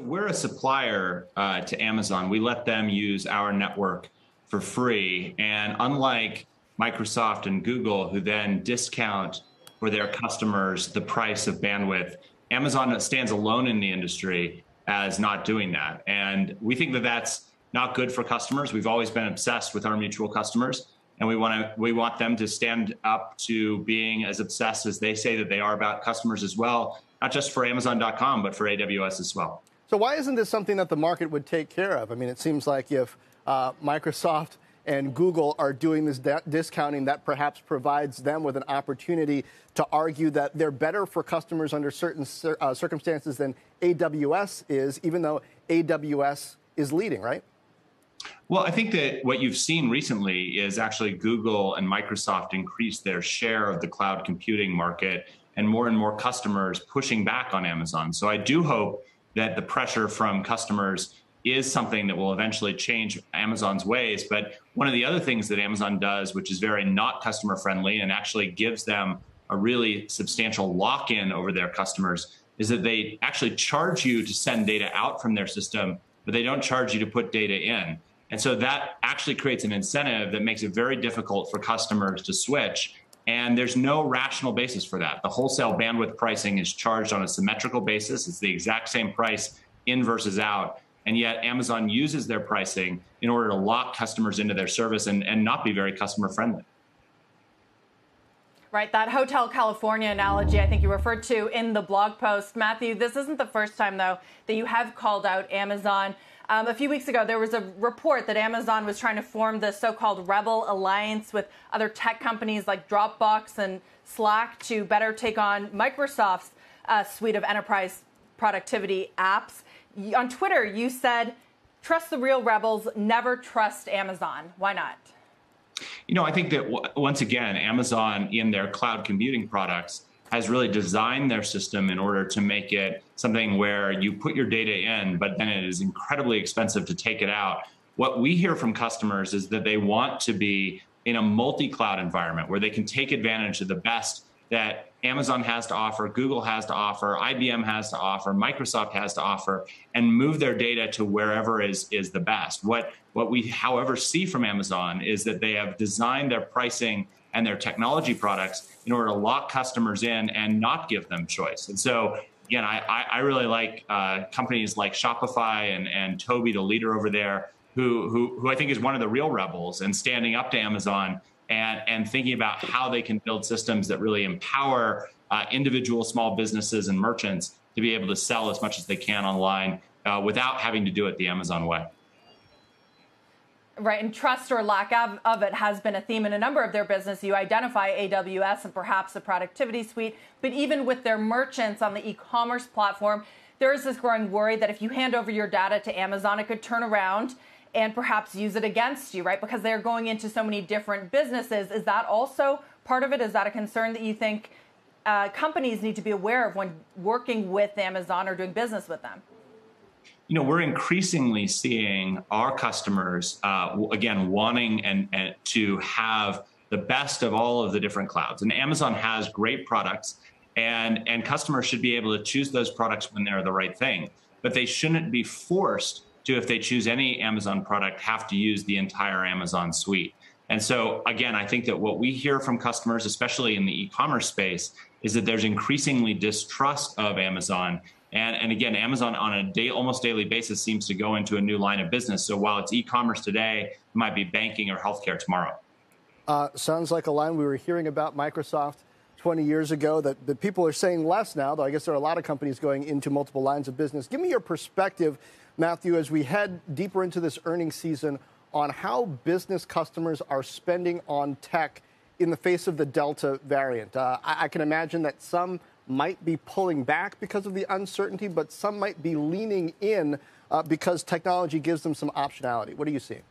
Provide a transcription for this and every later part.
We're a supplier uh, to Amazon. We let them use our network for free. And unlike Microsoft and Google, who then discount for their customers the price of bandwidth, Amazon stands alone in the industry as not doing that. And we think that that's not good for customers. We've always been obsessed with our mutual customers. And we want to we want them to stand up to being as obsessed as they say that they are about customers as well, not just for Amazon.com, but for AWS as well. So why isn't this something that the market would take care of? I mean, it seems like if uh, Microsoft and Google are doing this discounting, that perhaps provides them with an opportunity to argue that they're better for customers under certain cir- uh, circumstances than AWS is, even though AWS is leading, right? Well, I think that what you've seen recently is actually Google and Microsoft increase their share of the cloud computing market and more and more customers pushing back on Amazon. So I do hope that the pressure from customers is something that will eventually change Amazon's ways. But one of the other things that Amazon does, which is very not customer friendly and actually gives them a really substantial lock in over their customers, is that they actually charge you to send data out from their system, but they don't charge you to put data in. And so that actually creates an incentive that makes it very difficult for customers to switch. And there's no rational basis for that. The wholesale bandwidth pricing is charged on a symmetrical basis. It's the exact same price in versus out. And yet Amazon uses their pricing in order to lock customers into their service and, and not be very customer friendly. Right, that Hotel California analogy I think you referred to in the blog post. Matthew, this isn't the first time, though, that you have called out Amazon. Um, a few weeks ago, there was a report that Amazon was trying to form the so called Rebel Alliance with other tech companies like Dropbox and Slack to better take on Microsoft's uh, suite of enterprise productivity apps. On Twitter, you said, trust the real rebels, never trust Amazon. Why not? You know, I think that w- once again, Amazon in their cloud computing products has really designed their system in order to make it something where you put your data in, but then it is incredibly expensive to take it out. What we hear from customers is that they want to be in a multi cloud environment where they can take advantage of the best that Amazon has to offer, Google has to offer, IBM has to offer, Microsoft has to offer, and move their data to wherever is, is the best. What, what we, however, see from Amazon is that they have designed their pricing and their technology products in order to lock customers in and not give them choice. And so, again, I, I really like uh, companies like Shopify and, and Tobi, the leader over there, who, who, who I think is one of the real rebels and standing up to Amazon and, and thinking about how they can build systems that really empower uh, individual small businesses and merchants to be able to sell as much as they can online uh, without having to do it the Amazon way. Right, and trust or lack of, of, it has been a theme in a number of their business. You identify AWS and perhaps the productivity suite, but even with their merchants on the e-commerce platform, there is this growing worry that if you hand over your data to Amazon, it could turn around and perhaps use it against you, right? Because they're going into so many different businesses. Is that also part of it? Is that a concern that you think uh, companies need to be aware of when working with Amazon or doing business with them? You know, we're increasingly seeing our customers, uh, again, wanting and, and to have the best of all of the different clouds. And Amazon has great products, and, and customers should be able to choose those products when they're the right thing. But they shouldn't be forced to, if they choose any Amazon product, have to use the entire Amazon suite. And so, again, I think that what we hear from customers, especially in the e commerce space, is that there's increasingly distrust of Amazon. And, and again, Amazon on a day, almost daily basis seems to go into a new line of business. So while it's e commerce today, it might be banking or healthcare tomorrow. Uh, sounds like a line we were hearing about Microsoft 20 years ago that, that people are saying less now, though I guess there are a lot of companies going into multiple lines of business. Give me your perspective Matthew, as we head deeper into this earnings season, on how business customers are spending on tech in the face of the Delta variant. Uh, I, I, can imagine that some might be pulling back because of the uncertainty, but some might be leaning in uh, because technology gives them some optionality. What are you seeing?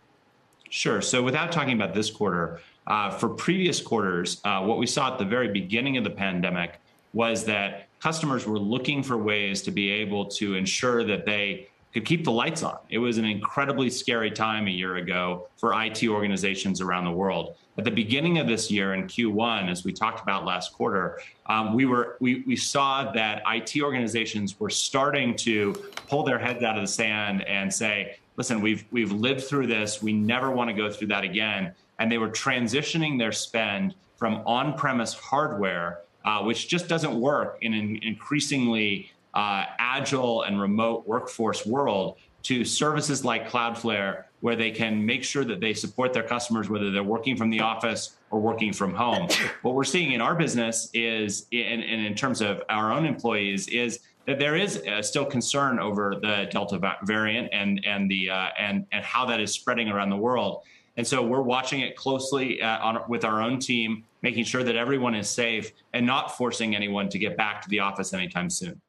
Sure. So, without talking about this quarter, uh, for previous quarters, uh, what we saw at the very beginning of the pandemic was that customers were looking for ways to be able to ensure that they could keep the lights on. It was an incredibly scary time a year ago for IT organizations around the world. At the beginning of this year in Q1, as we talked about last quarter, um, we were we, we saw that IT organizations were starting to pull their heads out of the sand and say, "Listen, we've we've lived through this. We never want to go through that again." And they were transitioning their spend from on-premise hardware, uh, which just doesn't work in an increasingly uh, agile and remote workforce world to services like Cloudflare, where they can make sure that they support their customers, whether they're working from the office or working from home. what we're seeing in our business is, and in, in, terms of our own employees, is that there is uh, still concern over the Delta variant and and the uh, and and how that is spreading around the world. And so we're watching it closely uh, on, with our own team, making sure that everyone is safe and not forcing anyone to get back to the office anytime soon.